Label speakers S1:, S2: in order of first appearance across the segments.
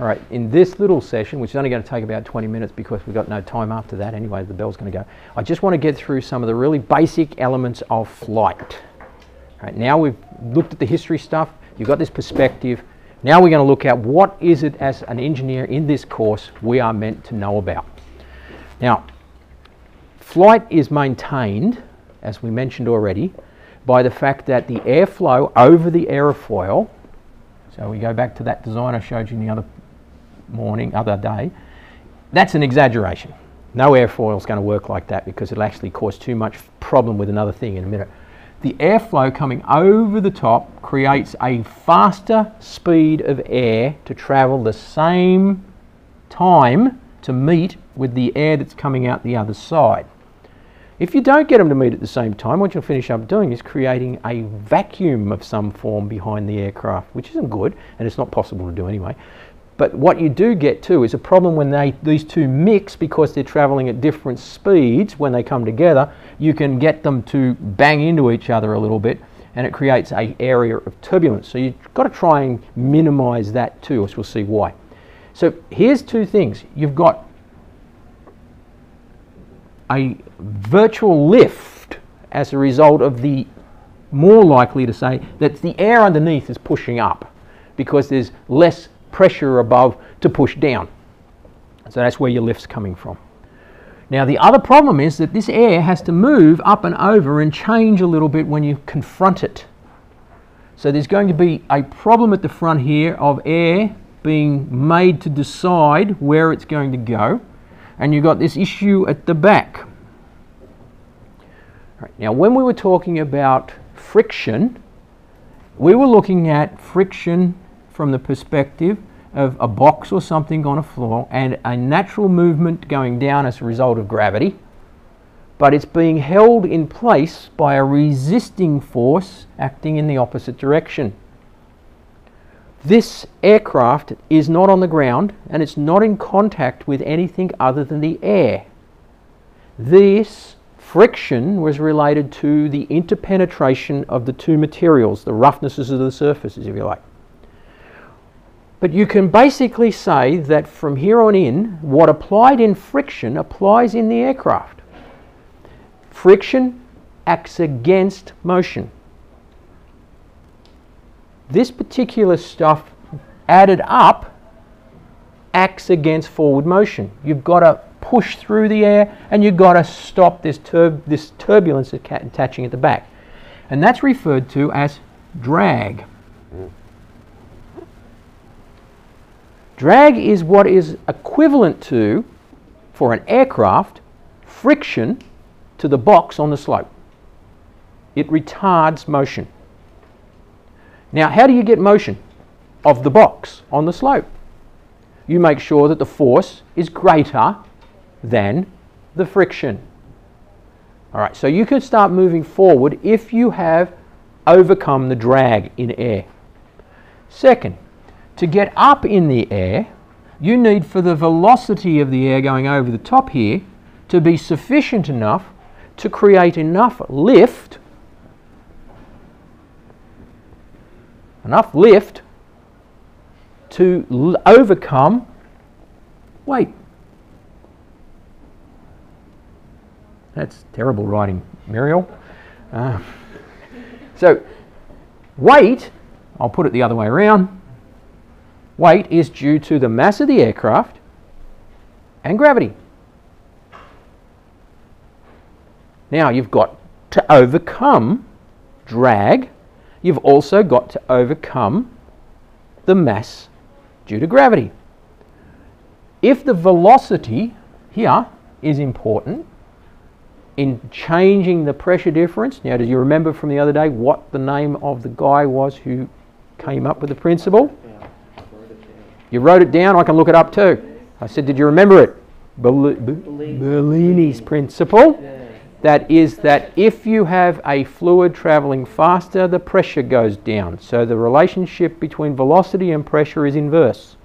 S1: All right, in this little session, which is only going to take about 20 minutes because we've got no time after that anyway, the bell's going to go. I just want to get through some of the really basic elements of flight. All right, now we've looked at the history stuff, you've got this perspective. Now we're going to look at what is it as an engineer in this course we are meant to know about. Now, flight is maintained, as we mentioned already, by the fact that the airflow over the aerofoil, so we go back to that design I showed you in the other morning, other day, that's an exaggeration. No airfoil is going to work like that because it'll actually cause too much problem with another thing in a minute. The airflow coming over the top creates a faster speed of air to travel the same time to meet with the air that's coming out the other side. If you don't get them to meet at the same time, what you'll finish up doing is creating a vacuum of some form behind the aircraft, which isn't good, and it's not possible to do anyway. But what you do get too is a problem when they, these two mix because they're traveling at different speeds when they come together. You can get them to bang into each other a little bit and it creates a area of turbulence. So you've got to try and minimize that too, as we'll see why. So here's two things. You've got a virtual lift as a result of the more likely to say that the air underneath is pushing up because there's less pressure above to push down. So that's where your lift's coming from. Now the other problem is that this air has to move up and over and change a little bit when you confront it. So there's going to be a problem at the front here of air being made to decide where it's going to go. And you've got this issue at the back. Right, now when we were talking about friction, we were looking at friction from the perspective of a box or something on a floor and a natural movement going down as a result of gravity, but it's being held in place by a resisting force acting in the opposite direction. This aircraft is not on the ground and it's not in contact with anything other than the air. This friction was related to the interpenetration of the two materials, the roughnesses of the surfaces, if you like. But you can basically say that from here on in, what applied in friction applies in the aircraft. Friction acts against motion. This particular stuff added up acts against forward motion. You've got to push through the air and you've got to stop this, tur this turbulence attaching at the back. And that's referred to as drag. Mm. Drag is what is equivalent to, for an aircraft, friction to the box on the slope. It retards motion. Now, how do you get motion of the box on the slope? You make sure that the force is greater than the friction. All right, so you can start moving forward if you have overcome the drag in air. Second, to get up in the air, you need for the velocity of the air going over the top here to be sufficient enough to create enough lift, enough lift to overcome weight. That's terrible writing, Muriel. Uh, so, weight, I'll put it the other way around, weight is due to the mass of the aircraft and gravity. Now you've got to overcome drag, you've also got to overcome the mass due to gravity. If the velocity here is important in changing the pressure difference, now do you remember from the other day what the name of the guy was who came up with the principle? You wrote it down, I can look it up too. I said, Did you remember it? Bernoulli's principle. That is that if you have a fluid traveling faster, the pressure goes down. So the relationship between velocity and pressure is inverse.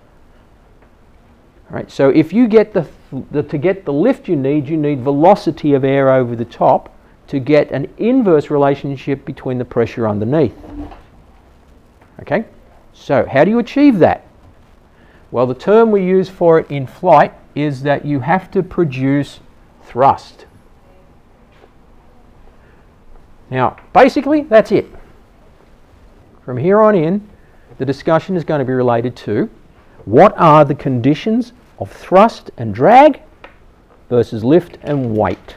S1: All right, so if you get the, the, to get the lift you need, you need velocity of air over the top to get an inverse relationship between the pressure underneath. Okay? So how do you achieve that? Well, the term we use for it in flight is that you have to produce thrust. Now, basically, that's it. From here on in, the discussion is going to be related to what are the conditions of thrust and drag versus lift and weight.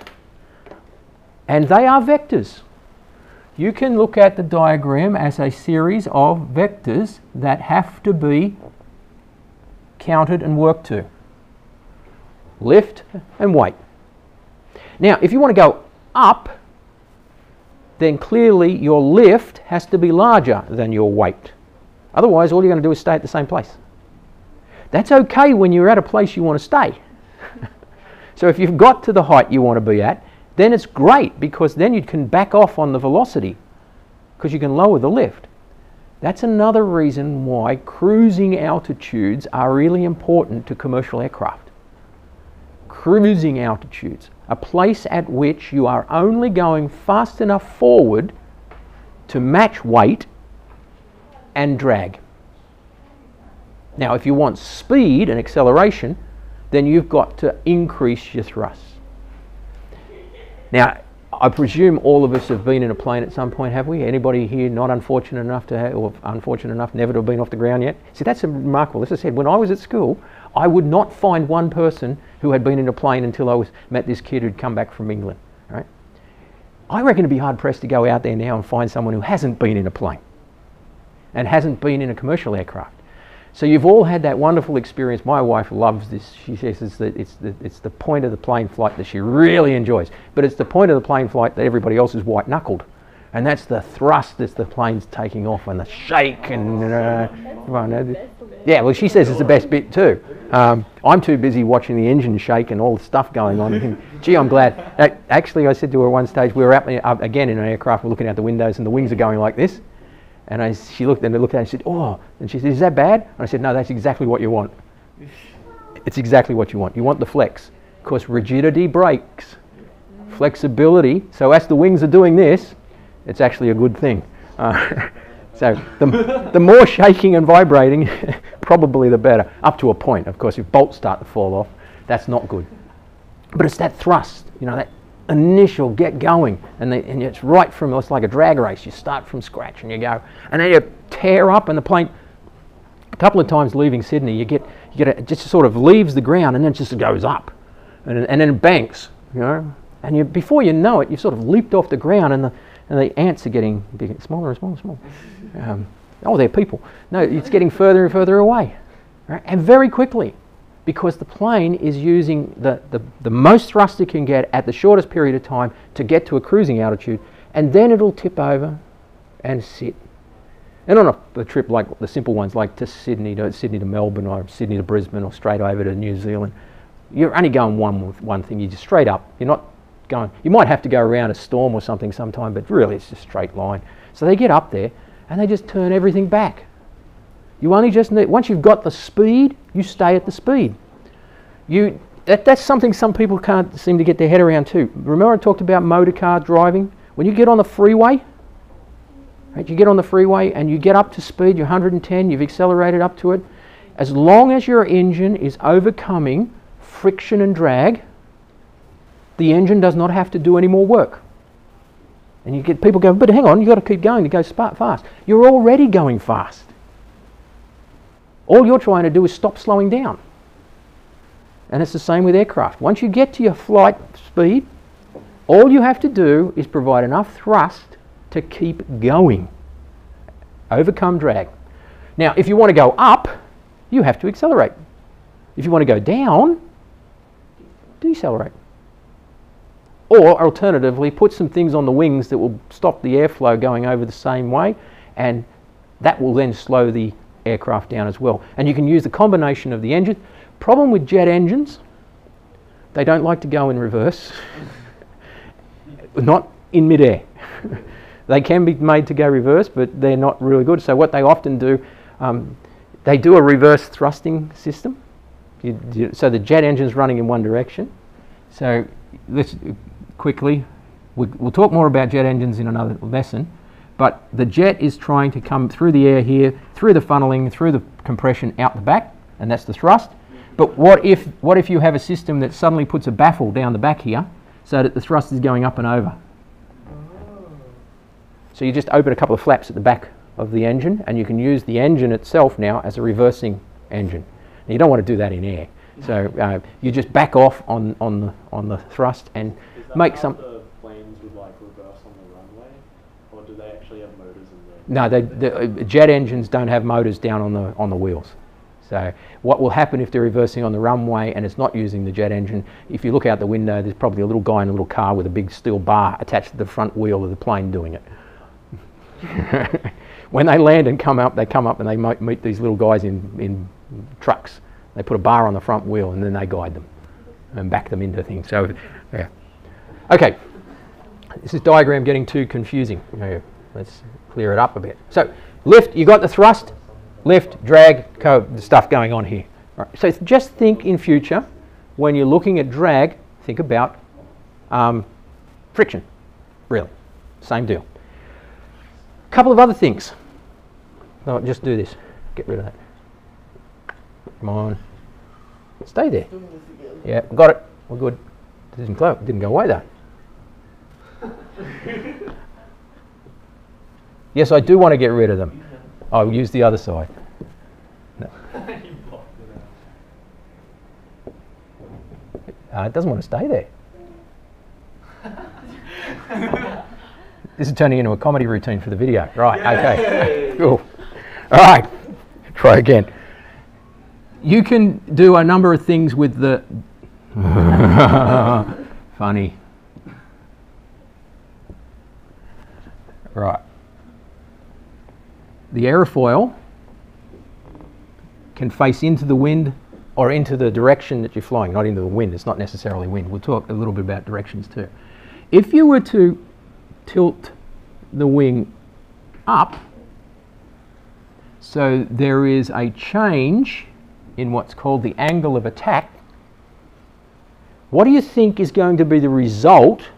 S1: And they are vectors. You can look at the diagram as a series of vectors that have to be counted and worked to. Lift and weight. Now, if you want to go up, then clearly your lift has to be larger than your weight. Otherwise, all you're going to do is stay at the same place. That's okay when you're at a place you want to stay. so if you've got to the height you want to be at, then it's great because then you can back off on the velocity because you can lower the lift. That's another reason why cruising altitudes are really important to commercial aircraft. Cruising altitudes a place at which you are only going fast enough forward to match weight and drag. Now, if you want speed and acceleration, then you've got to increase your thrust. Now, I presume all of us have been in a plane at some point, have we? Anybody here not unfortunate enough to have, or unfortunate enough never to have been off the ground yet? See, that's remarkable. As I said, when I was at school, I would not find one person who had been in a plane until I was, met this kid who'd come back from England. Right? I reckon it'd be hard pressed to go out there now and find someone who hasn't been in a plane and hasn't been in a commercial aircraft. So you've all had that wonderful experience. My wife loves this. She says it's the, it's, the, it's the point of the plane flight that she really enjoys. But it's the point of the plane flight that everybody else is white knuckled. And that's the thrust as the plane's taking off and the shake and. Uh, yeah, well, she says it's the best bit too. Um, I'm too busy watching the engine shake and all the stuff going on. And Gee, I'm glad. Actually, I said to her one stage, we were up, up again in an aircraft, we're looking out the windows and the wings are going like this. And I, she looked and looked at it and she said, Oh, and she said, Is that bad? And I said, No, that's exactly what you want. It's exactly what you want. You want the flex. Because rigidity breaks, flexibility. So, as the wings are doing this, it's actually a good thing. Uh, So the, the more shaking and vibrating, probably the better, up to a point. Of course, if bolts start to fall off, that's not good. But it's that thrust, you know, that initial get going, and, and it's right from, it's like a drag race. You start from scratch and you go, and then you tear up, and the plane, a couple of times leaving Sydney, you get, you get it just sort of leaves the ground and then just goes up, and, and then banks, you know, and you, before you know it, you've sort of leaped off the ground, and the, and the ants are getting bigger, smaller and smaller and smaller. Um, oh, they're people. No, it's getting further and further away. Right? And very quickly, because the plane is using the, the, the most thrust it can get at the shortest period of time to get to a cruising altitude, and then it'll tip over and sit. And on a, a, trip like the simple ones, like to Sydney to Sydney to Melbourne or Sydney to Brisbane or straight over to New Zealand, you're only going one with one thing. You're just straight up. You're not going. You might have to go around a storm or something sometime, but really it's just straight line. So they get up there and they just turn everything back. You only just need, once you've got the speed, you stay at the speed. You, that, that's something some people can't seem to get their head around too. Remember I talked about motor car driving? When you get on the freeway, right, you get on the freeway and you get up to speed, you're 110, you've accelerated up to it. As long as your engine is overcoming friction and drag, the engine does not have to do any more work. And you get people going, but hang on, you've got to keep going to go fast. You're already going fast. All you're trying to do is stop slowing down. And it's the same with aircraft. Once you get to your flight speed, all you have to do is provide enough thrust to keep going. Overcome drag. Now, if you want to go up, you have to accelerate. If you want to go down, decelerate. Or alternatively, put some things on the wings that will stop the airflow going over the same way, and that will then slow the aircraft down as well. And you can use the combination of the engine. Problem with jet engines, they don't like to go in reverse, not in midair. they can be made to go reverse, but they're not really good. So what they often do, um, they do a reverse thrusting system. So the jet engine's running in one direction. So let's quickly. We, we'll talk more about jet engines in another lesson, but the jet is trying to come through the air here, through the funneling, through the compression out the back. and that's the thrust. But what if, what if you have a system that suddenly puts a baffle down the back here so that the thrust is going up and over? So you just open a couple of flaps at the back of the engine and you can use the engine itself now as a reversing engine. Now you don't want to do that in air. So uh, you just back off on, on, the, on the thrust and make some...
S2: The planes would like reverse on the runway, or do they actually have motors in
S1: No,
S2: there?
S1: they, the uh, jet engines don't have motors down on the on the wheels. So what will happen if they're reversing on the runway and it's not using the jet engine? If you look out the window, there's probably a little guy in a little car with a big steel bar attached to the front wheel of the plane doing it. when they land and come up, they come up and they meet these little guys in, in trucks. They put a bar on the front wheel and then they guide them and back them into things. So, yeah. Okay. This is diagram getting too confusing. Let's clear it up a bit. So, lift, you got the thrust, lift, drag, stuff going on here. Right. So, just think in future when you're looking at drag, think about um, friction. Really, same deal. A couple of other things. No, just do this. Get rid of that. Come on. Stay there. Yeah, got it. We're good. Didn't go, didn't go away though. yes, I do want to get rid of them. I'll use the other side. No. Uh, it doesn't want to stay there. this is turning into a comedy routine for the video. Right, okay. cool. All right, try again. You can do a number of things with the. Funny. Right. The aerofoil can face into the wind or into the direction that you're flying, not into the wind. It's not necessarily wind. We'll talk a little bit about directions too. If you were to tilt the wing up, so there is a change in what's called the angle of attack, what do you think is going to be the result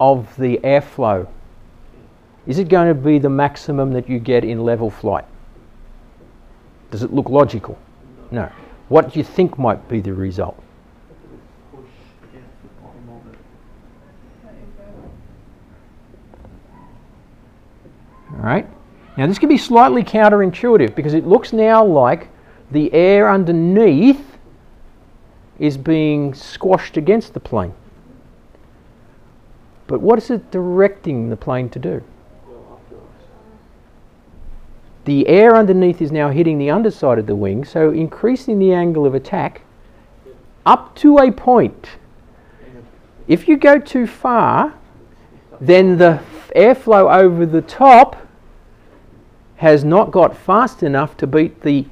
S1: of the airflow? Is it going to be the maximum that you get in level flight? Does it look logical? No. What do you think might be the result? All right. Now this can be slightly counterintuitive because it looks now like the air underneath is being squashed against the plane. But what is it directing the plane to do? The air underneath is now hitting the underside of the wing, so increasing the angle of attack up to a point. If you go too far, then the airflow over the top has not got fast enough to beat the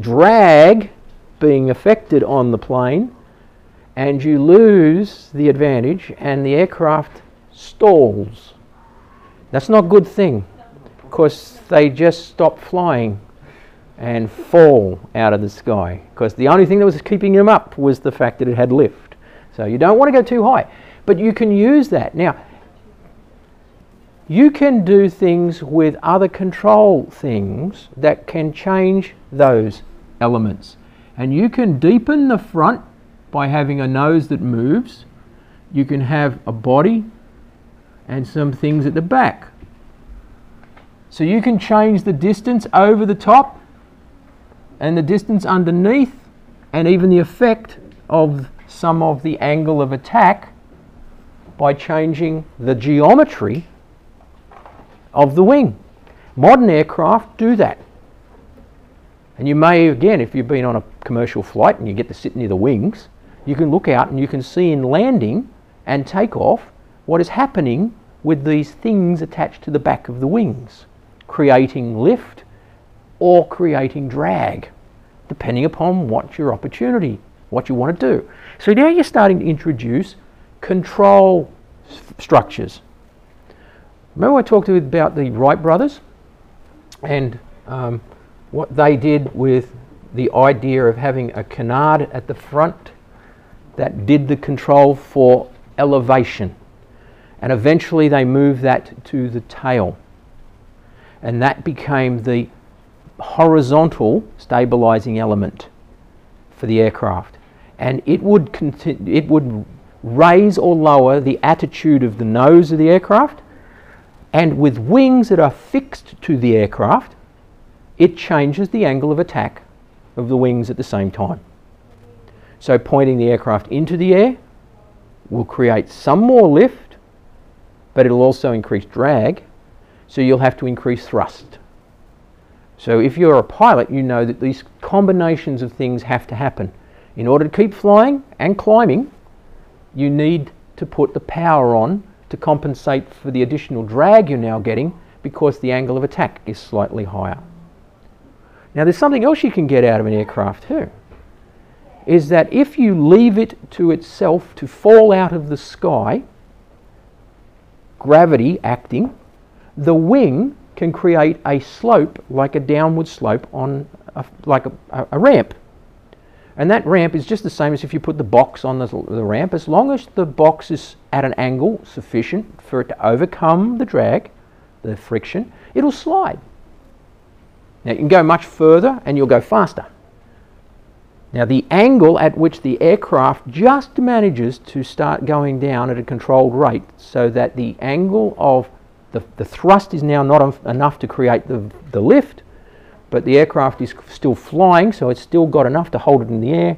S1: drag being affected on the plane, and you lose the advantage, and the aircraft stalls. That's not a good thing because they just stop flying and fall out of the sky because the only thing that was keeping them up was the fact that it had lift. So you don't want to go too high, but you can use that. Now, you can do things with other control things that can change those elements. And you can deepen the front by having a nose that moves. You can have a body and some things at the back. So you can change the distance over the top and the distance underneath and even the effect of some of the angle of attack by changing the geometry of the wing. Modern aircraft do that. And you may, again, if you've been on a commercial flight and you get to sit near the wings, you can look out and you can see in landing and takeoff what is happening with these things attached to the back of the wings, creating lift or creating drag, depending upon what your opportunity, what you want to do. So now you're starting to introduce control structures. Remember I talked about the Wright brothers and um, what they did with the idea of having a canard at the front that did the control for elevation. And eventually they moved that to the tail. And that became the horizontal stabilizing element for the aircraft. And it would, conti- it would raise or lower the attitude of the nose of the aircraft. And with wings that are fixed to the aircraft, it changes the angle of attack of the wings at the same time. So pointing the aircraft into the air will create some more lift, but it'll also increase drag, so you'll have to increase thrust. So if you're a pilot, you know that these combinations of things have to happen. In order to keep flying and climbing, you need to put the power on to compensate for the additional drag you're now getting because the angle of attack is slightly higher. Now there's something else you can get out of an aircraft too. Is that if you leave it to itself to fall out of the sky, gravity acting, the wing can create a slope like a downward slope on a, like a, a, ramp. And that ramp is just the same as if you put the box on the, the ramp. As long as the box is at an angle sufficient for it to overcome the drag, the friction, it'll slide. Now you can go much further and you'll go faster. Now the angle at which the aircraft just manages to start going down at a controlled rate so that the angle of the, the thrust is now not enough to create the, the lift, but the aircraft is still flying, so it's still got enough to hold it in the air.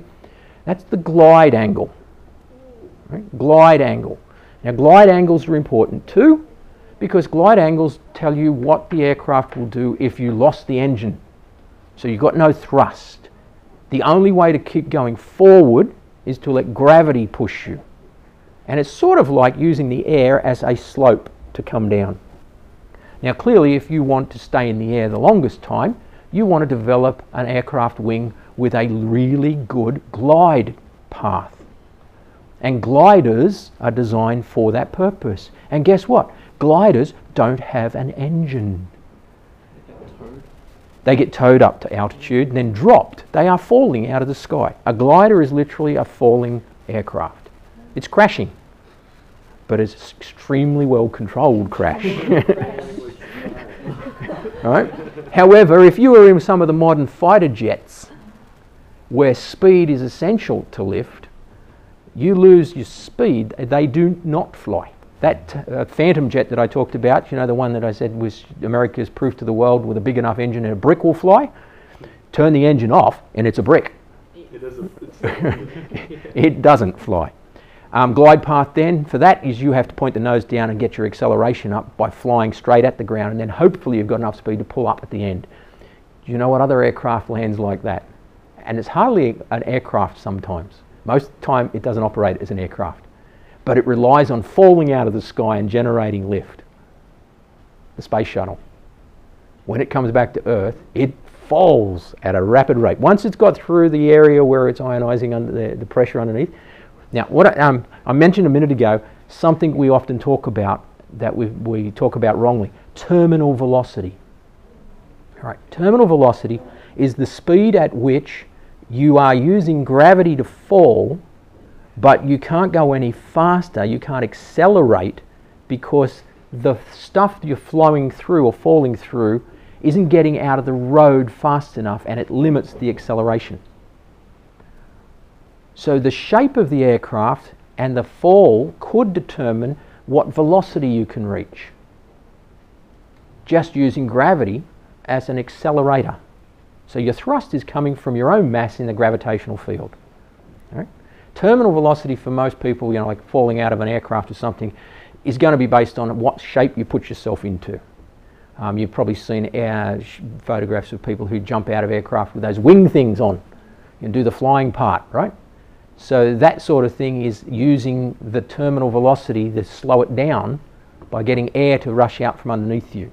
S1: That's the glide angle. Right? Glide angle. Now, glide angles are important too, because glide angles tell you what the aircraft will do if you lost the engine. So you've got no thrust. The only way to keep going forward is to let gravity push you. And it's sort of like using the air as a slope to come down. Now, clearly, if you want to stay in the air the longest time, you want to develop an aircraft wing with a really good glide path. And gliders are designed for that purpose. And guess what? Gliders don't have an engine. They get towed up to altitude and then dropped. They are falling out of the sky. A glider is literally a falling aircraft. It's crashing but it's an extremely well controlled crash. right? However, if you were in some of the modern fighter jets where speed is essential to lift, you lose your speed, they do not fly. That uh, Phantom jet that I talked about, you know, the one that I said was America's proof to the world with a big enough engine and a brick will fly, turn the engine off and it's a brick. It, doesn't, it doesn't fly. Um, glide path then for that is you have to point the nose down and get your acceleration up by flying straight at the ground and then hopefully you've got enough speed to pull up at the end. Do you know what other aircraft lands like that? And it's hardly an aircraft sometimes. Most of the time it doesn't operate as an aircraft. But it relies on falling out of the sky and generating lift. The space shuttle. When it comes back to Earth, it falls at a rapid rate. Once it's got through the area where it's ionizing under the, the pressure underneath, now, what I, um, I mentioned a minute ago, something we often talk about that we, we talk about wrongly terminal velocity. All right, terminal velocity is the speed at which you are using gravity to fall, but you can't go any faster, you can't accelerate because the stuff you're flowing through or falling through isn't getting out of the road fast enough and it limits the acceleration. So the shape of the aircraft and the fall could determine what velocity you can reach just using gravity as an accelerator. So your thrust is coming from your own mass in the gravitational field. Right? Terminal velocity for most people, you know, like falling out of an aircraft or something, is going to be based on what shape you put yourself into. Um, you've probably seen uh, photographs of people who jump out of aircraft with those wing things on and do the flying part, right? So that sort of thing is using the terminal velocity to slow it down by getting air to rush out from underneath you.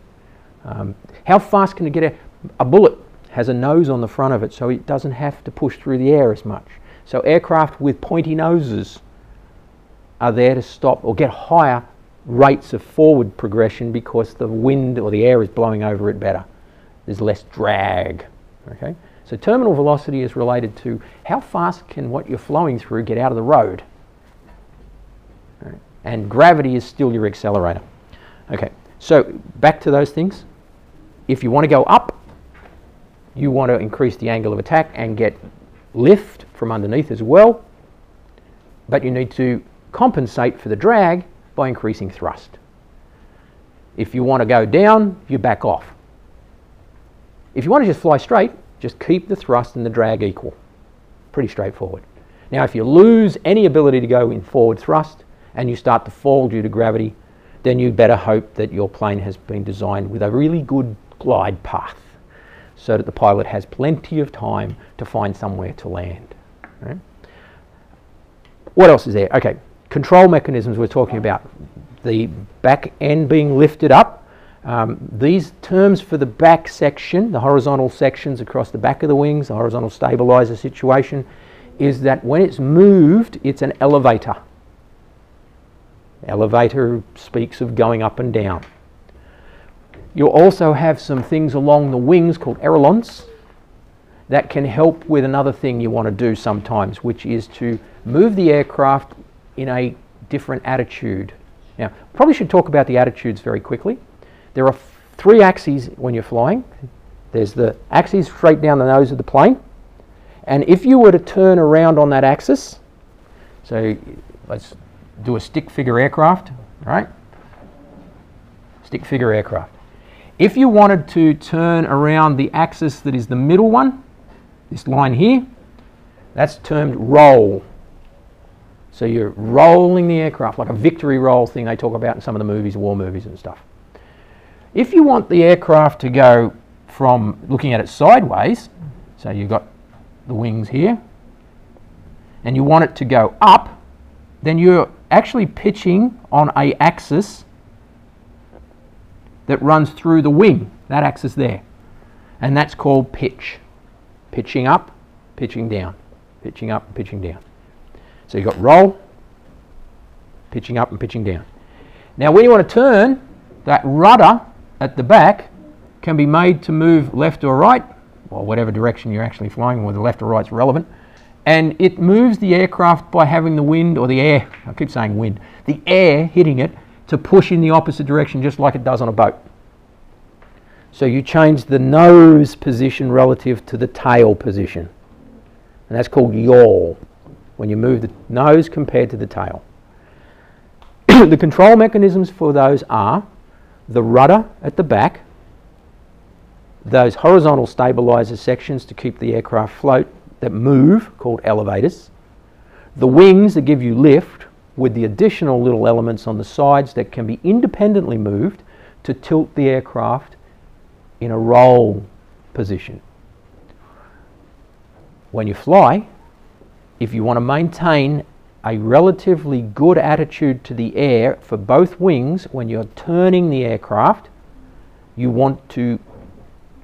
S1: Um, how fast can it get? A, a bullet has a nose on the front of it, so it doesn't have to push through the air as much. So aircraft with pointy noses are there to stop or get higher rates of forward progression because the wind or the air is blowing over it better. There's less drag. Okay? So terminal velocity is related to how fast can what you're flowing through get out of the road. Right. And gravity is still your accelerator. Okay, so back to those things. If you want to go up, you want to increase the angle of attack and get lift from underneath as well, but you need to compensate for the drag by increasing thrust. If you want to go down, you back off. If you want to just fly straight, just keep the thrust and the drag equal. Pretty straightforward. Now, if you lose any ability to go in forward thrust and you start to fall due to gravity, then you better hope that your plane has been designed with a really good glide path so that the pilot has plenty of time to find somewhere to land. Right? What else is there? Okay, control mechanisms we're talking about. The back end being lifted up. Um, these terms for the back section, the horizontal sections across the back of the wings, the horizontal stabilizer situation, is that when it's moved, it's an elevator. Elevator speaks of going up and down. You'll also have some things along the wings called ailerons that can help with another thing you want to do sometimes, which is to move the aircraft in a different attitude. Now, probably should talk about the attitudes very quickly. There are three axes when you're flying. There's the axis straight down the nose of the plane. And if you were to turn around on that axis, so let's do a stick figure aircraft, right? Stick figure aircraft. If you wanted to turn around the axis that is the middle one, this line here, that's termed roll. So you're rolling the aircraft like a victory roll thing they talk about in some of the movies, war movies and stuff. If you want the aircraft to go from looking at it sideways, so you've got the wings here, and you want it to go up, then you're actually pitching on a axis that runs through the wing, that axis there. And that's called pitch. Pitching up, pitching down, pitching up, pitching down. So you've got roll, pitching up and pitching down. Now when you want to turn, that rudder at the back can be made to move left or right, or whatever direction you're actually flying, whether left or right is relevant. And it moves the aircraft by having the wind or the air, I keep saying wind, the air hitting it to push in the opposite direction just like it does on a boat. So you change the nose position relative to the tail position. And that's called yaw, when you move the nose compared to the tail. the control mechanisms for those are the rudder at the back, those horizontal stabilizer sections to keep the aircraft float that move, called elevators, the wings that give you lift, with the additional little elements on the sides that can be independently moved to tilt the aircraft in a roll position. When you fly, if you want to maintain a relatively good attitude to the air for both wings when you're turning the aircraft, you want to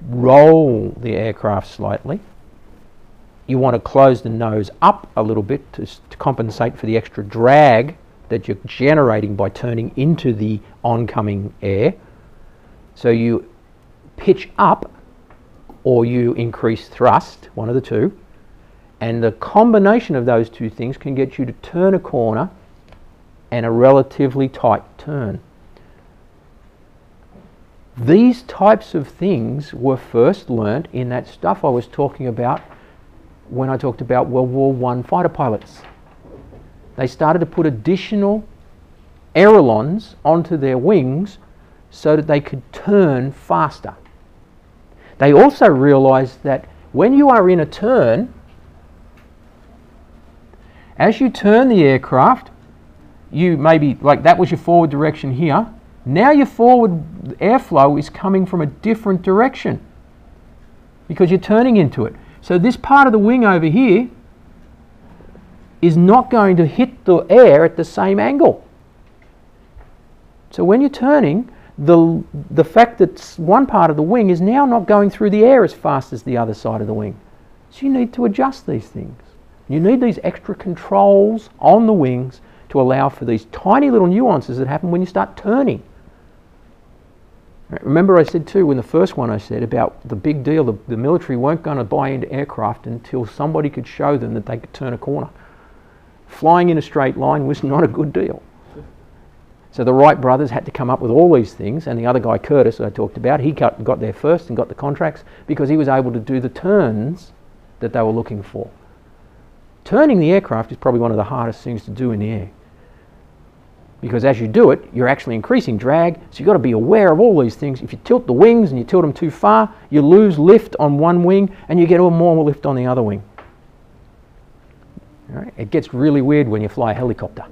S1: roll the aircraft slightly. You want to close the nose up a little bit to, to compensate for the extra drag that you're generating by turning into the oncoming air. So you pitch up or you increase thrust, one of the two. And the combination of those two things can get you to turn a corner and a relatively tight turn. These types of things were first learnt in that stuff I was talking about when I talked about World War I fighter pilots. They started to put additional ailerons onto their wings so that they could turn faster. They also realized that when you are in a turn, as you turn the aircraft, you maybe, like that was your forward direction here, now your forward airflow is coming from a different direction because you're turning into it. So this part of the wing over here is not going to hit the air at the same angle. So when you're turning, the, the fact that one part of the wing is now not going through the air as fast as the other side of the wing. So you need to adjust these things. You need these extra controls on the wings to allow for these tiny little nuances that happen when you start turning. Remember I said too, in the first one I said about the big deal, the, the military weren't going to buy into aircraft until somebody could show them that they could turn a corner. Flying in a straight line was not a good deal. So the Wright brothers had to come up with all these things, and the other guy, Curtiss, I talked about, he got, got there first and got the contracts because he was able to do the turns that they were looking for. Turning the aircraft is probably one of the hardest things to do in the air. Because as you do it, you're actually increasing drag, so you've got to be aware of all these things. If you tilt the wings and you tilt them too far, you lose lift on one wing and you get more lift on the other wing. It gets really weird when you fly a helicopter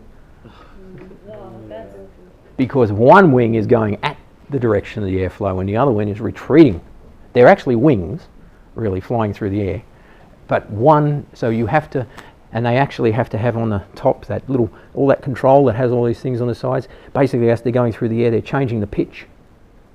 S1: because one wing is going at the direction of the airflow and the other wing is retreating. They're actually wings, really, flying through the air. But one, so you have to, and they actually have to have on the top that little, all that control that has all these things on the sides. Basically, as they're going through the air, they're changing the pitch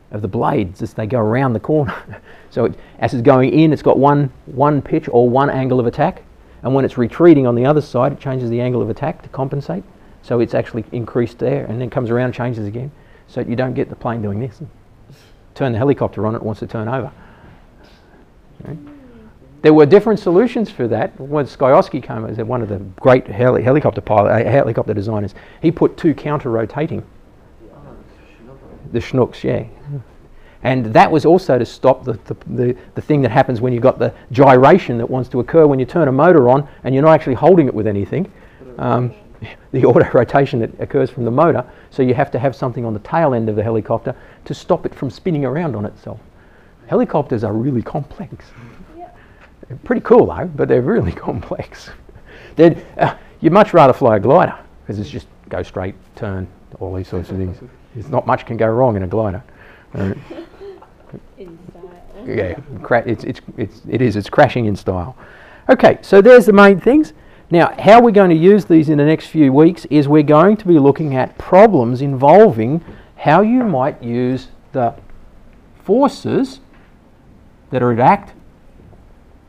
S1: of the blades as they go around the corner. so it, as it's going in, it's got one, one pitch or one angle of attack. And when it's retreating on the other side, it changes the angle of attack to compensate. So it's actually increased there and then comes around, changes again. So you don't get the plane doing this. Turn the helicopter on, it wants to turn over. There were different solutions for that. When Sikorsky came as one of the great heli- helicopter pilot, uh, helicopter designers, he put two counter-rotating, the Chinooks, yeah. And that was also to stop the, the, the, the, thing that happens when you've got the gyration that wants to occur when you turn a motor on and you're not actually holding it with anything. Um, the auto rotation that occurs from the motor, so you have to have something on the tail end of the helicopter to stop it from spinning around on itself. Helicopters are really complex. They're pretty cool though, but they're really complex. Uh, you'd much rather fly a glider because it's just go straight, turn, all these sorts of things. There's not much can go wrong in a glider. Uh, yeah, it's, it's, it's, it is, it's crashing in style. Okay, so there's the main things. Now, how we're going to use these in the next few weeks is we're going to be looking at problems involving how you might use the forces that are at act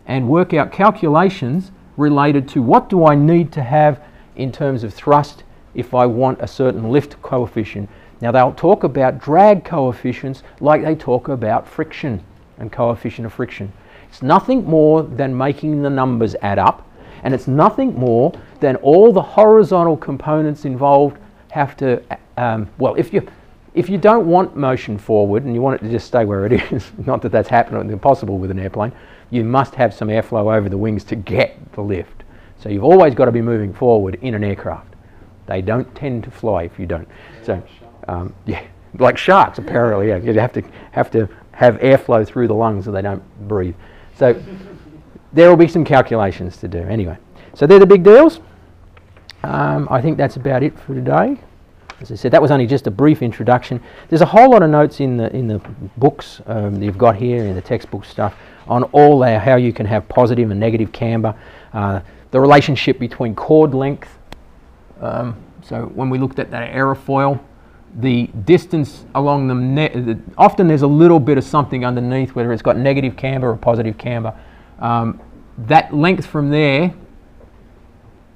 S1: and work out calculations related to what do I need to have in terms of thrust if I want a certain lift coefficient. Now they'll talk about drag coefficients like they talk about friction and coefficient of friction. It's nothing more than making the numbers add up and it's nothing more than all the horizontal components involved have to, um, well, if you, if you don't want motion forward and you want it to just stay where it is, not that that's happening, impossible with an airplane, you must have some airflow over the wings to get the lift. So you've always got to be moving forward in an aircraft. They don't tend to fly if you don't. So, um, yeah, like sharks apparently. Yeah, you have to have to have airflow through the lungs so they don't breathe. So there will be some calculations to do anyway. So they're the big deals. Um, I think that's about it for today. As I said, that was only just a brief introduction. There's a whole lot of notes in the in the books um, that you've got here in the textbook stuff on all our, how you can have positive and negative camber, uh, the relationship between chord length. Um, so when we looked at that aerofoil, the distance along the, the often there's a little bit of something underneath, whether it's got negative camber or positive camber. Um, that length from there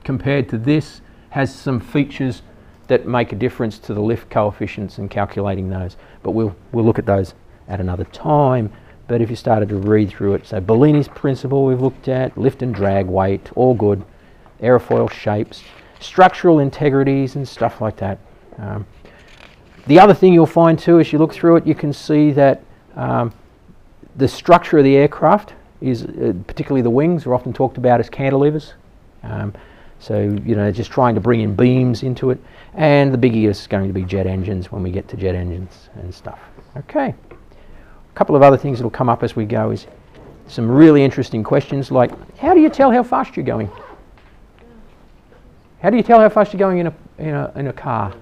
S1: compared to this has some features that make a difference to the lift coefficients and calculating those. But we'll, we'll look at those at another time. But if you started to read through it, so Bernoulli's principle we've looked at, lift and drag weight, all good, aerofoil shapes, structural integrities and stuff like that. Um, the other thing you'll find too, as you look through it, you can see that um, the structure of the aircraft is uh, particularly the wings are often talked about as cantilevers. Um, so, you know, just trying to bring in beams into it. And the biggie is going to be jet engines when we get to jet engines and stuff. Okay. A couple of other things that will come up as we go is some really interesting questions like how do you tell how fast you're going? How do you tell how fast you're going in a, in a, in a car?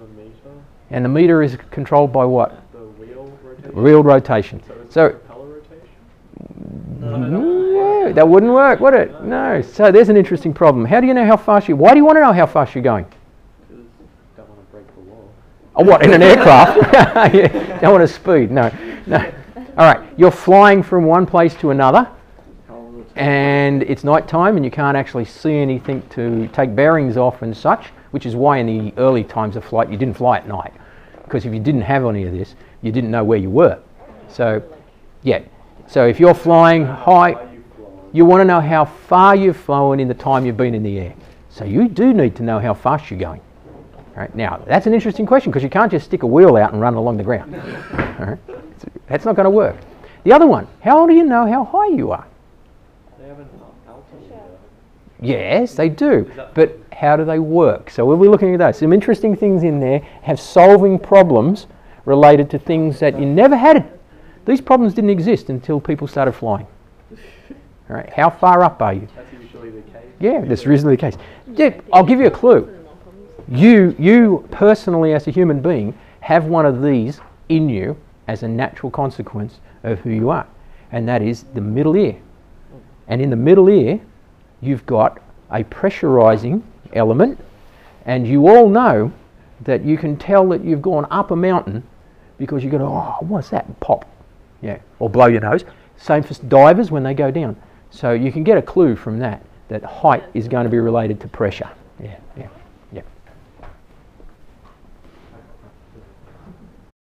S1: And the meter is controlled by what?
S2: The wheel rotation.
S1: Wheel rotation.
S2: So,
S1: So
S2: propeller rotation.
S1: no, that wouldn't work, would it? No. So there's an interesting problem. How do you know how fast you? Why do you want to know how fast you're going?
S2: Because don't want to break the law.
S1: Oh, what in an aircraft? yeah, don't want to speed. No, no. All right, you're flying from one place to another, and it's night time, and you can't actually see anything to take bearings off and such. Which is why in the early times of flight you didn't fly at night, because if you didn't have any of this, you didn't know where you were. So, yeah. So if you're flying high,
S2: you
S1: want to know how far you've flown in the time you've been in the air. So you do need to know how fast you're going. Right, now, that's an interesting question because you can't just stick a wheel out and run along the ground. All right? That's not going to work. The other one, how do you know how high you are?
S2: They have an al- altimeter.
S1: Yes, they do. But how do they work? So we'll be looking at those. Some interesting things in there have solving problems related to things that you never had. These problems didn't exist until people started flying. All right, how far up are you?
S2: That's usually the case.
S1: Yeah, that's reasonably the case. Yeah, I'll give you a clue. You, you personally, as a human being, have one of these in you as a natural consequence of who you are, and that is the middle ear. And in the middle ear, you've got a pressurizing element, and you all know that you can tell that you've gone up a mountain because you go, oh, what's that? Pop. Yeah, or blow your nose. Same for divers when they go down. So you can get a clue from that that height is going to be related to pressure.